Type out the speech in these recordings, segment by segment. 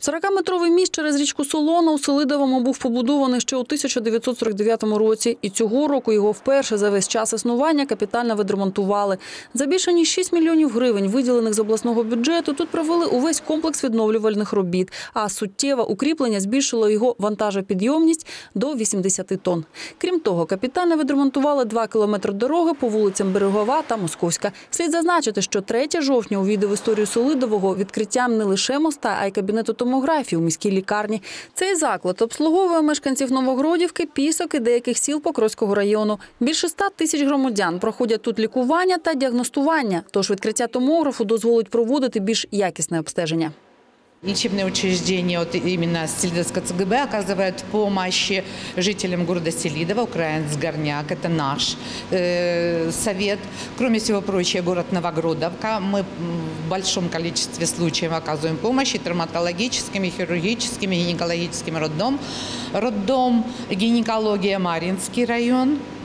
40-метровий міст через річку Солона у Селидовому був побудований ще у 1949 році. І цього року його вперше за весь час існування капітально відремонтували. За більше ніж 6 мільйонів гривень, виділених з обласного бюджету, тут провели увесь комплекс відновлювальних робіт. А суттєве укріплення збільшило його вантажопідйомність до 80 тонн. Крім того, капітально відремонтували 2 кілометри дороги по вулицям Берегова та Московська. Слід зазначити, що 3 жовтня увійде в історію Солидового відкриттям не лише моста, а й кабінету томографії у міській лікарні. Цей заклад обслуговує мешканців Новогродівки, Пісок і деяких сіл Покровського району. Більше ста тисяч громадян проходять тут лікування та діагностування. Тож відкриття томографу дозволить проводити більш якісне обстеження. Лечебные учреждения, вот именно Селидовского ЦГБ, оказывают помощь жителям города Селидова, украинец Горняк, это наш э, совет. Кроме всего прочего, город Новогродовка. Мы м, в большом количестве случаев оказываем помощь и травматологическим, и хирургическим, и гинекологическим роддом. Роддом, гинекология, Маринский район э,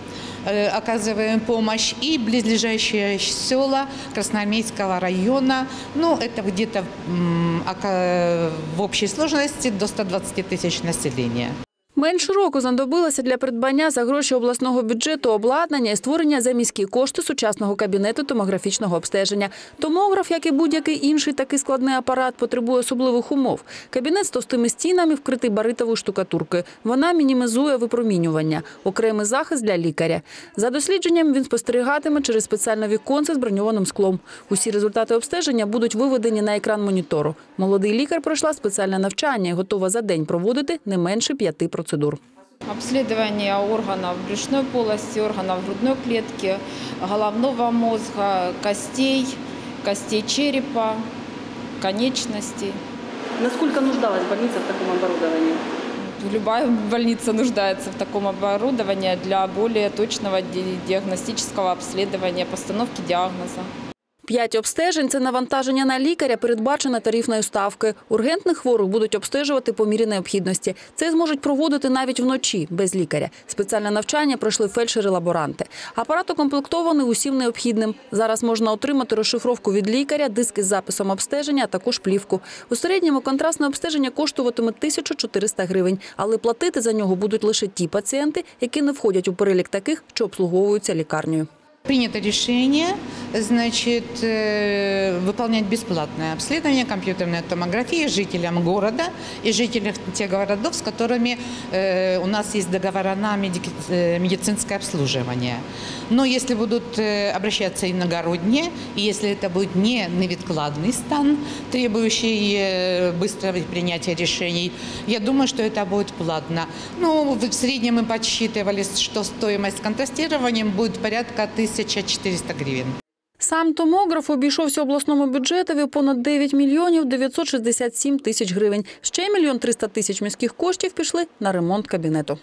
оказываем помощь и близлежащие села Красноармейского района. Ну, это где-то м, ока- в общей сложности до 120 тысяч населения. Менше року знадобилося для придбання за гроші обласного бюджету обладнання і створення за міські кошти сучасного кабінету томографічного обстеження. Томограф, як і будь-який інший такий складний апарат, потребує особливих умов. Кабінет з товстими стінами вкритий баритовою штукатуркою. Вона мінімізує випромінювання, окремий захист для лікаря. За дослідженням він спостерігатиме через спеціальне віконце з броньованим склом. Усі результати обстеження будуть виведені на екран монітору. Молодий лікар пройшла спеціальне навчання і готова за день проводити не менше п'яти процедур. Обследование органов брюшной полости, органов грудной клетки, головного мозга, костей, костей черепа, конечностей. Наскільки нуждалась больниця в такому оборудованні? Любая больница нуждается в таком оборудовании для более точного диагностического обследования, постановки диагноза. П'ять обстежень – це навантаження на лікаря, передбачене тарифною ставкою. Ургентних хворих будуть обстежувати по мірі необхідності. Це зможуть проводити навіть вночі, без лікаря. Спеціальне навчання пройшли фельдшери-лаборанти. Апарат укомплектований усім необхідним. Зараз можна отримати розшифровку від лікаря, диски з записом обстеження, а також плівку. У середньому контрастне обстеження коштуватиме 1400 гривень, але платити за нього будуть лише ті пацієнти, які не входять у перелік таких, що обслуговуються лікарнею. Принято решение, значит, э, выполнять бесплатное обследование компьютерной томографии жителям города и жителям тех городов, с которыми э, у нас есть договора на э, медицинское обслуживание. Но если будут обращаться иногородние, и если это будет не невідкладный стан, требующий быстрого принятия решений, я думаю, что это будет платно. Ну, в среднем мы подсчитывали, что стоимость контрастирования будет порядка 1400 гривен. Сам томограф обійшовся обласному бюджетові понад 9 мільйонів 967 тисяч гривень. Ще мільйон 300 тисяч міських коштів пішли на ремонт кабінету.